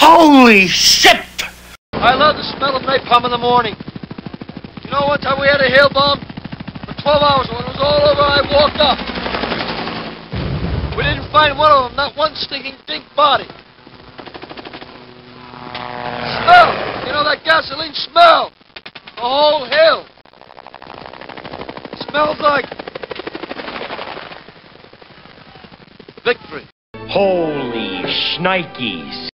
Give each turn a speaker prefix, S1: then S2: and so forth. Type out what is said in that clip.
S1: Holy shit!
S2: I love the smell of napalm in the morning. You know, one time we had a hail bomb for 12 hours. When it was all over, I walked up. We didn't find one of them, not one stinking dink body. Smell! You know that gasoline smell? The whole hill. Smells like victory.
S1: Holy shnikes.